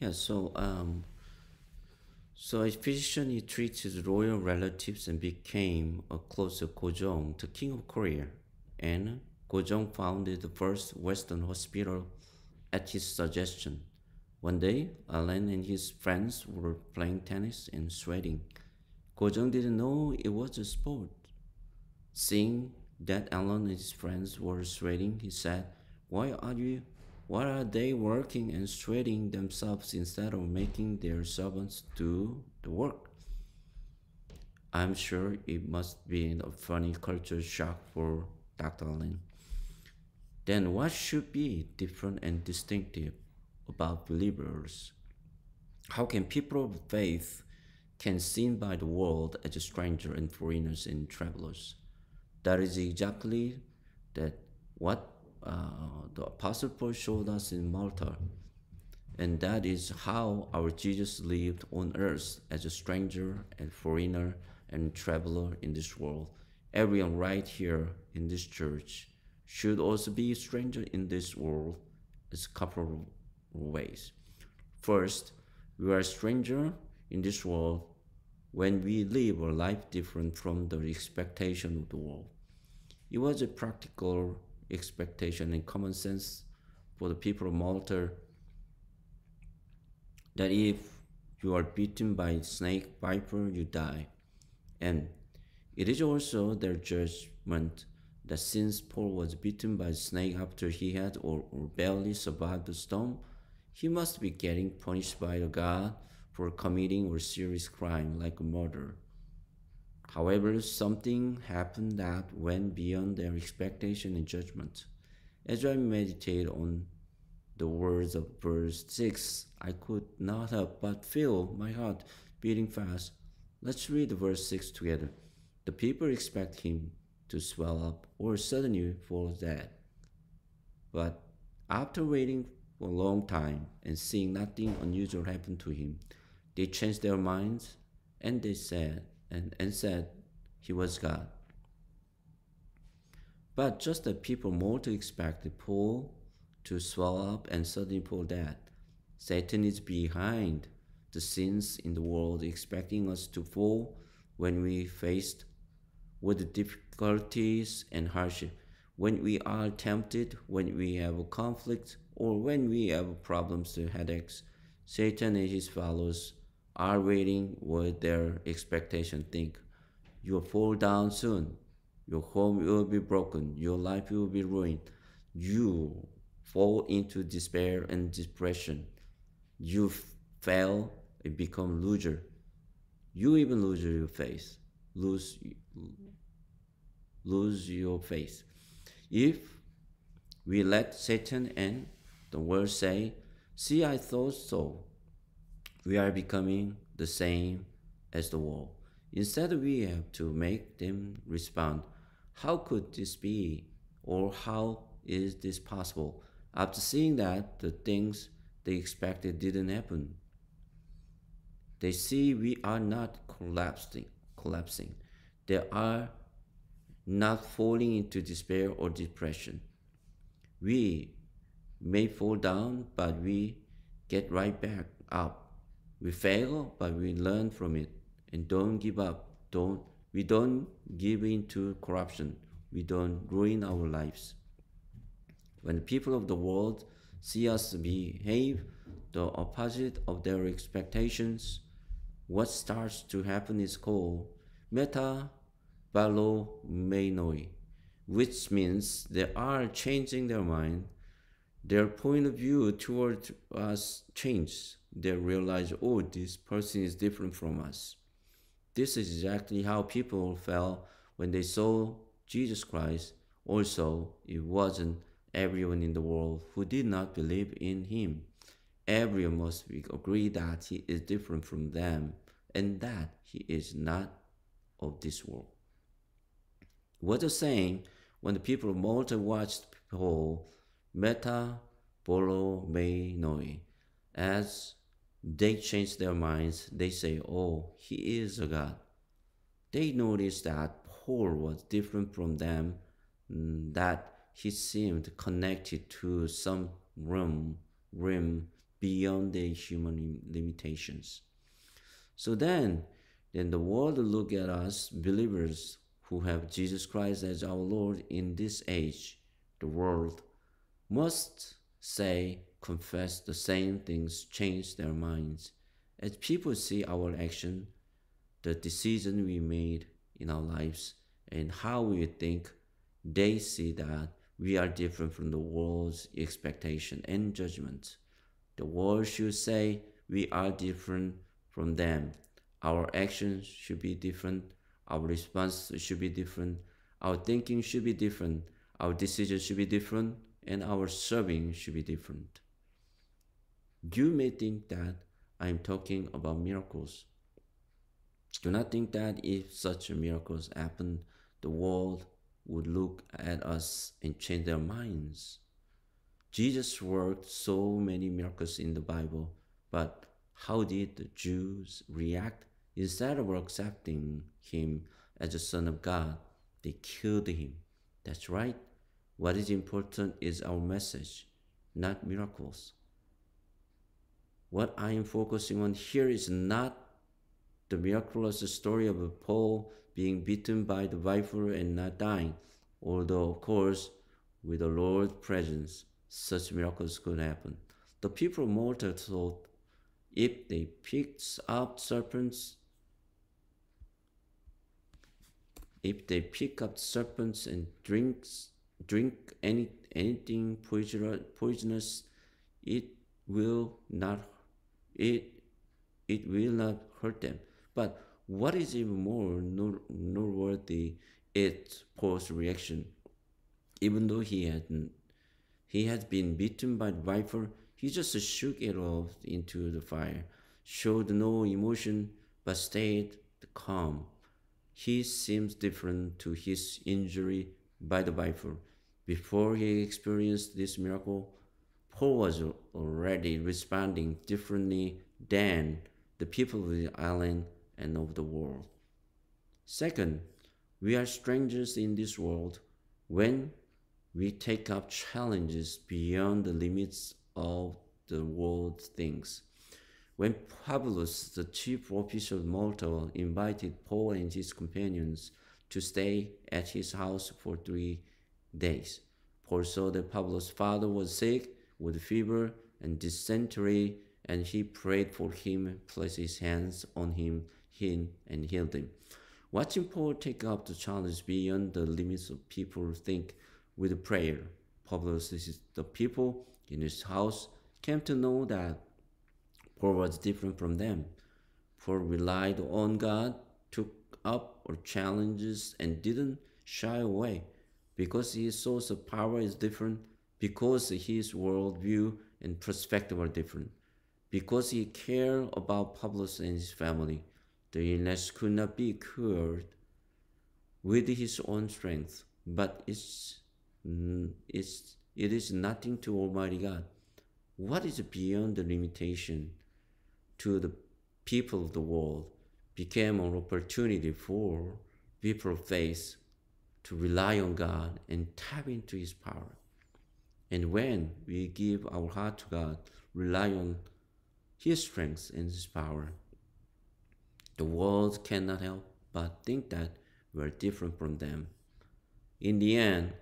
Yeah, so um, so a physician he treats his royal relatives and became a close to Gojong, the king of Korea. And Gojong founded the first Western hospital at his suggestion. One day, Allen and his friends were playing tennis and sweating. Gojong didn't know it was a sport. Seeing that Allen and his friends were sweating, he said, Why are you why are they working and sweating themselves instead of making their servants do the work? I'm sure it must be a funny culture shock for Dr. Lin. Then what should be different and distinctive about believers? How can people of faith can seen by the world as a stranger and foreigners and travelers? That is exactly that what uh, the Apostle Paul showed us in Malta. And that is how our Jesus lived on earth as a stranger and foreigner and traveler in this world. Everyone right here in this church should also be a stranger in this world. It's a couple of ways. First, we are a stranger in this world when we live a life different from the expectation of the world. It was a practical expectation and common sense for the people of Malta that if you are bitten by snake viper, you die. And it is also their judgment that since Paul was bitten by a snake after he had or, or barely survived the storm, he must be getting punished by the God for committing a serious crime like murder. However, something happened that went beyond their expectation and judgment. As I meditated on the words of verse 6, I could not help but feel my heart beating fast. Let's read verse 6 together. The people expect him to swell up or suddenly fall dead. But after waiting for a long time and seeing nothing unusual happen to him, they changed their minds and they said, and, and said he was God. But just the people more to expect the Paul to swell up and suddenly pull that, Satan is behind the scenes in the world, expecting us to fall when we faced with difficulties and hardship, when we are tempted, when we have a conflict, or when we have problems or headaches. Satan and his followers are waiting with their expectation. Think, you'll fall down soon. Your home will be broken. Your life will be ruined. You fall into despair and depression. You fail and become loser. You even lose your faith. Lose, lose your faith. If we let Satan and the world say, See, I thought so, we are becoming the same as the world. Instead, we have to make them respond, How could this be? Or how is this possible? After seeing that the things they expected didn't happen, they see we are not collapsing, collapsing. They are not falling into despair or depression. We may fall down, but we get right back up we fail, but we learn from it and don't give up. Don't we don't give in to corruption. We don't ruin our lives. When people of the world see us behave the opposite of their expectations, what starts to happen is called meta menoi, which means they are changing their mind. Their point of view toward us changes they realize, oh, this person is different from us. This is exactly how people felt when they saw Jesus Christ. Also, it wasn't everyone in the world who did not believe in him. Everyone must agree that he is different from them and that he is not of this world. What the same when the people of Malta watched Paul meta bolo me noi as they change their minds. They say, Oh, he is a God. They noticed that Paul was different from them, mm, that he seemed connected to some room, rim beyond their human limitations. So then, then the world look at us believers who have Jesus Christ as our Lord in this age. The world must say, confess the same things, change their minds. As people see our action, the decision we made in our lives, and how we think, they see that we are different from the world's expectation and judgment. The world should say we are different from them. Our actions should be different. Our response should be different. Our thinking should be different. Our decisions should be different. And our serving should be different. You may think that I'm talking about miracles. Do not think that if such miracles happen, the world would look at us and change their minds. Jesus worked so many miracles in the Bible, but how did the Jews react? Instead of accepting him as the Son of God, they killed him. That's right. What is important is our message, not miracles. What I am focusing on here is not the miraculous story of a Paul being bitten by the viper and not dying, although, of course, with the Lord's presence, such miracles could happen. The people of Malta thought if they picked up serpents, if they pick up serpents and drinks, drink any anything poisonous, it will not it it will not hurt them. But what is even more noteworthy is Paul's reaction. Even though he had he had been bitten by the viper, he just shook it off into the fire, showed no emotion, but stayed calm. He seems different to his injury by the viper. Before he experienced this miracle, Paul was already responding differently than the people of the island and of the world. Second, we are strangers in this world when we take up challenges beyond the limits of the world things. When Publius, the chief official of Malta, invited Paul and his companions to stay at his house for three days, Paul saw that Publius' father was sick with fever and dysentery, and he prayed for him, placed his hands on him, him and healed him. Watching Paul take up the challenge beyond the limits of people think with prayer. Paul Publius, the people in his house came to know that Paul was different from them. Paul relied on God, took up or challenges, and didn't shy away because his source of power is different, because his worldview and perspective are different, because he cared about Publius and his family. The illness could not be cured with his own strength, but it's, mm, it's, it is nothing to Almighty God. What is beyond the limitation to the people of the world became an opportunity for people of faith to rely on God and tap into His power. And when we give our heart to God, rely on His strength and His power, the world cannot help but think that we're different from them. In the end,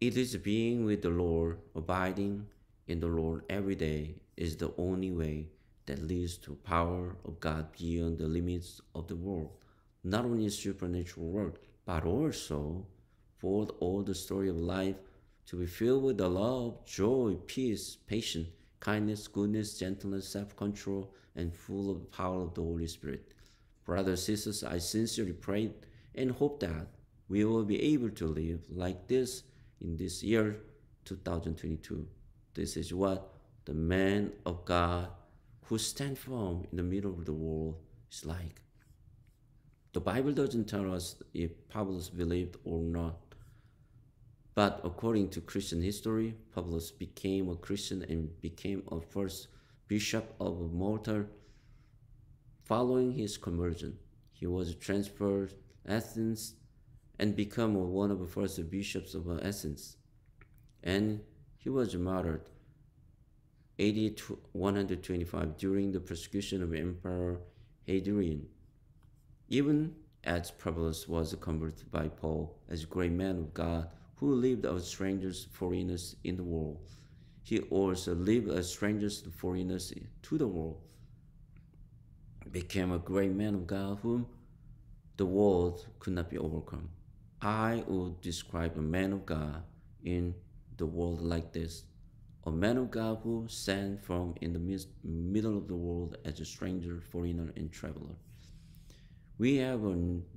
it is being with the Lord, abiding in the Lord every day, is the only way that leads to power of God beyond the limits of the world. Not only supernatural work, but also for all the story of life to be filled with the love, joy, peace, patience, kindness, goodness, gentleness, self-control, and full of the power of the Holy Spirit. Brothers and sisters, I sincerely pray and hope that we will be able to live like this in this year 2022. This is what the man of God who stand firm in the middle of the world is like. The Bible doesn't tell us if Publius believed or not. But according to Christian history, Publius became a Christian and became a first bishop of Malta Following his conversion, he was transferred to Athens and became one of the first bishops of Athens. And he was martyred. AD 125 during the persecution of Emperor Hadrian. Even as Publius was converted by Paul as a great man of God who lived as strangers, foreigners in the world, he also lived as strangers, foreigners to the world, became a great man of God whom the world could not be overcome. I would describe a man of God in the world like this a man of God who sent from in the middle of the world as a stranger, foreigner, and traveler. We have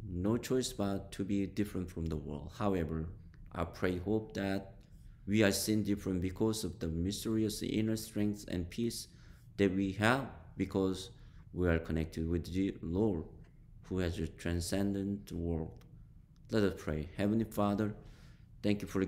no choice but to be different from the world. However, I pray, hope that we are seen different because of the mysterious inner strength and peace that we have because we are connected with the Lord who has transcended the world. Let us pray. Heavenly Father, thank you for